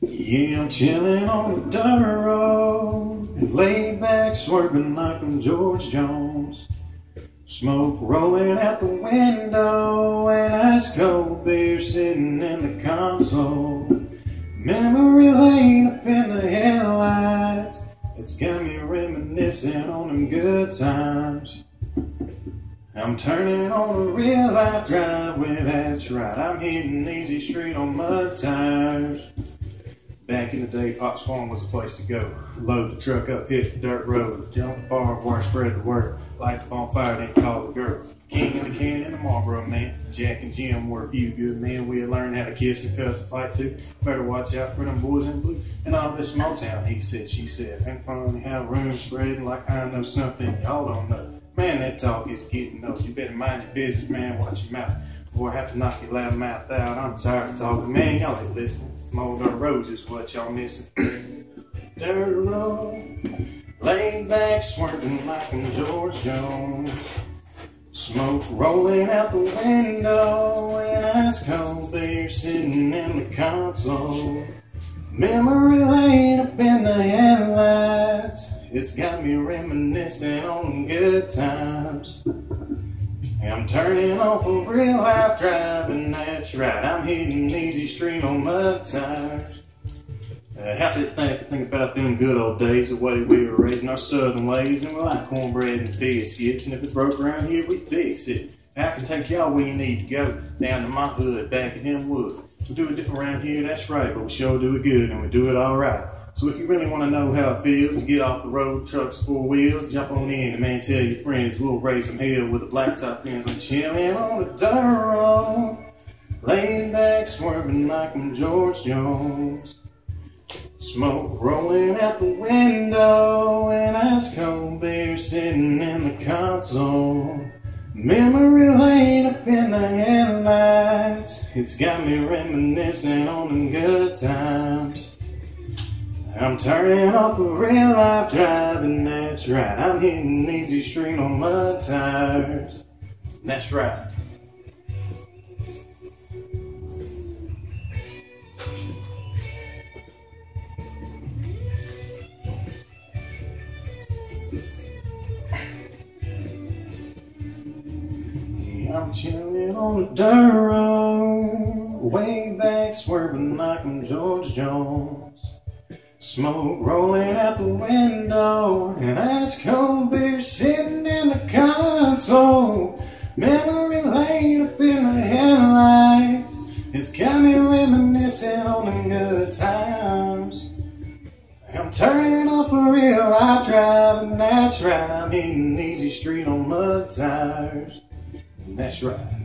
Yeah, I'm chilling on the dirt road, laid back, swerving like I'm George Jones. Smoke rolling out the window, and ice cold beer sitting in the console. Memory lane up in the headlights, it's got me reminiscing on them good times. I'm turning on a real life driveway, that's right. I'm hitting easy street on mud tires. Back in the day, Pop's Farm was a place to go. Load the truck up, hit the dirt road, jump the barbed wire, spread the word. Light the bonfire, then call the girls. King of the can and the Marlboro man. Jack and Jim were a few good men. We learned how to kiss and cuss and fight too. Better watch out for them boys in blue. And all this small town, he said, she said. Ain't funny how rumors spreading like I know something y'all don't know. Man, that talk is getting old. You better mind your business, man. Watch your mouth. Before I have to knock your loud mouth out. I'm tired of talking, man. Y'all ain't listening. Mold dirt roads is what y'all missing. dirt road, laid back, swerving like I'm George Jones. Smoke rolling out the window, and ice cold beer sitting in the console. Memory lane up in the headlights. It's got me reminiscing on good times. I'm turning off a real life driving, that's right. I'm hitting easy street on mud tires. Uh, how's it think, think about them good old days, the way we were raising our southern ways, and we like cornbread and biscuits, and if it broke around here, we fix it. I can take y'all where you need to go, down to my hood, back in them woods. We do it different around here, that's right, but we sure do it good, and we do it alright. So if you really want to know how it feels to get off the road, trucks, four wheels, jump on in and man, tell your friends we'll raise some hell with the blacktop pins. I'm chilling on the dirt road, laying back, swerving like I'm George Jones. Smoke rolling out the window, and ice cold beer sitting in the console. Memory lane up in the headlights, it's got me reminiscing on them good times. I'm turning off a real life driving, that's right. I'm hitting easy street on mud tires. That's right. Yeah, I'm chilling on the dirt road, way back swerving like I'm George Jones. Smoke rolling out the window, and ice cold beer sitting in the console. Memory lane up in the headlights. It's got me reminiscing on them good times. I'm turning off a real life driving, that's right. I'm hitting easy street on mud tires. That's right.